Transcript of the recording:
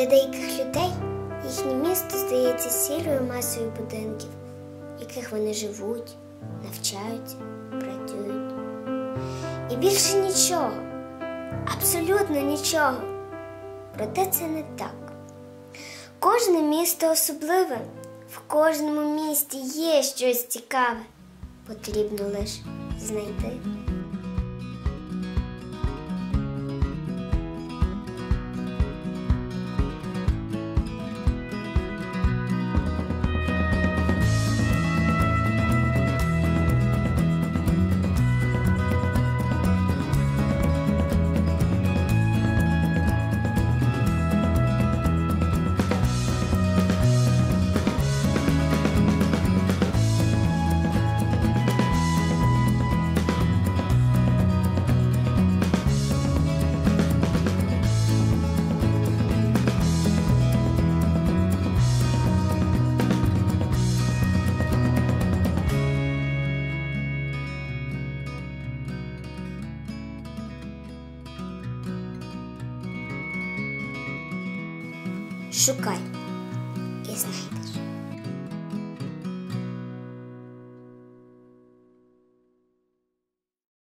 Для деяких людей їхнє місто здається сірою масою будинків, в яких вони живуть, навчаються, працюють. І більше нічого, абсолютно нічого. Проте це не так. Кожне місто особливе, в кожному місті є щось цікаве. Потрібно лише знайти. Шукай і знайдеш.